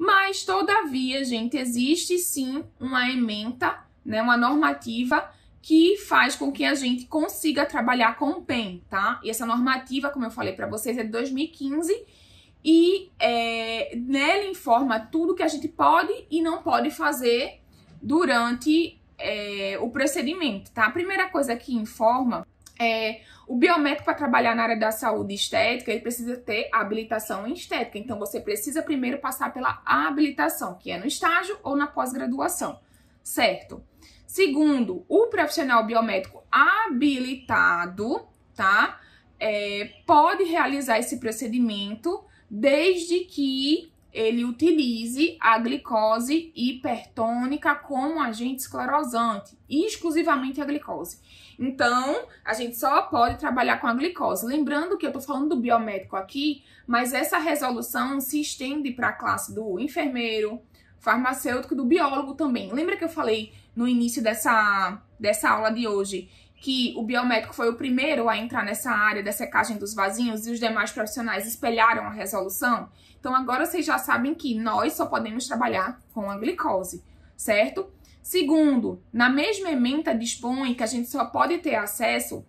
Mas, todavia, gente, existe sim uma ementa, né, uma normativa que faz com que a gente consiga trabalhar com o PEN, tá? E essa normativa, como eu falei para vocês, é de 2015 e é, nela informa tudo que a gente pode e não pode fazer durante é, o procedimento, tá? A primeira coisa que informa é o biomédico para trabalhar na área da saúde estética, ele precisa ter habilitação em estética. Então, você precisa primeiro passar pela habilitação, que é no estágio ou na pós-graduação, certo? Segundo, o profissional biomédico habilitado, tá? É, pode realizar esse procedimento desde que ele utilize a glicose hipertônica como agente esclerosante, exclusivamente a glicose. Então, a gente só pode trabalhar com a glicose. Lembrando que eu estou falando do biomédico aqui, mas essa resolução se estende para a classe do enfermeiro, farmacêutico, do biólogo também. Lembra que eu falei no início dessa, dessa aula de hoje que o biomédico foi o primeiro a entrar nessa área da secagem dos vasinhos e os demais profissionais espelharam a resolução? Então agora vocês já sabem que nós só podemos trabalhar com a glicose, certo? Segundo, na mesma ementa dispõe que a gente só pode ter acesso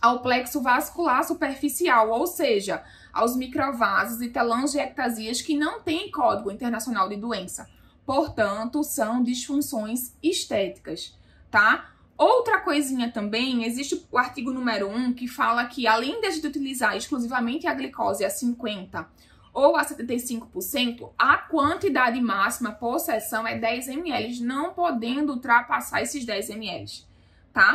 ao plexo vascular superficial, ou seja, aos microvasos e telangiectasias que não têm código internacional de doença. Portanto, são disfunções estéticas, tá? Outra coisinha também, existe o artigo número 1 que fala que além de a gente utilizar exclusivamente a glicose a 50 ou a 75%, a quantidade máxima por sessão é 10 ml, não podendo ultrapassar esses 10 ml, tá?